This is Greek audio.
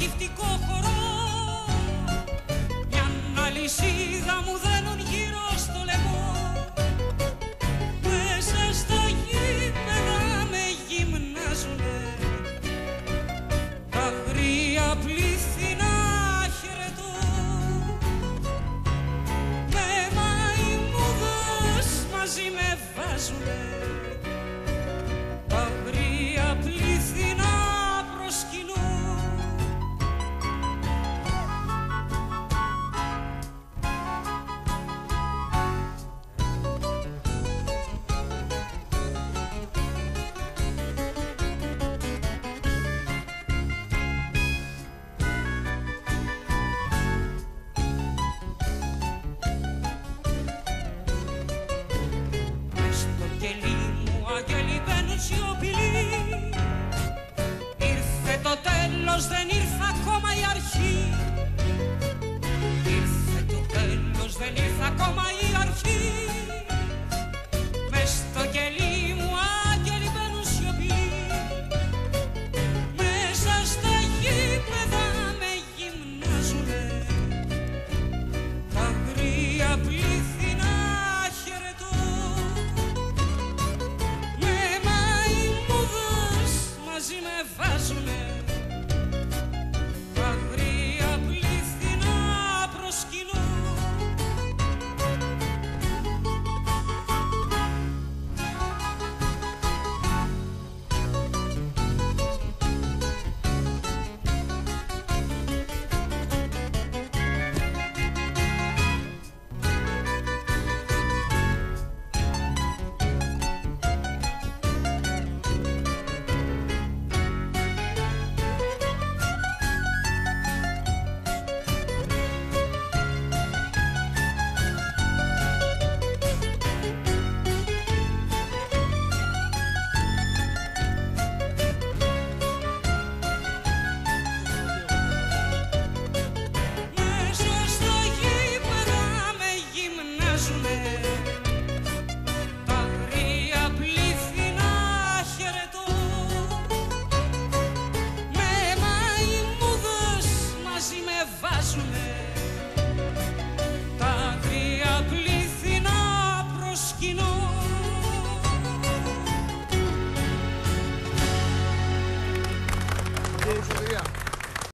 γυφτικό χορό. Μια αλυσίδα μου δένουν γύρω στο λαιμό. Μέσα στα γήπεδα με γυμνάζουνε. Τα γρία πλήθυνα χαιρετώ. Με μαϊμούδες μαζί με βάζουνε Μες στο κελί μου αγγέλοι μπαίνουν σιωπηλοί Ήρθε το τέλος, δεν ήρθε ακόμα η αρχή. Ήρθε το τέλος, δεν ήρθε ακόμα η παίζουνε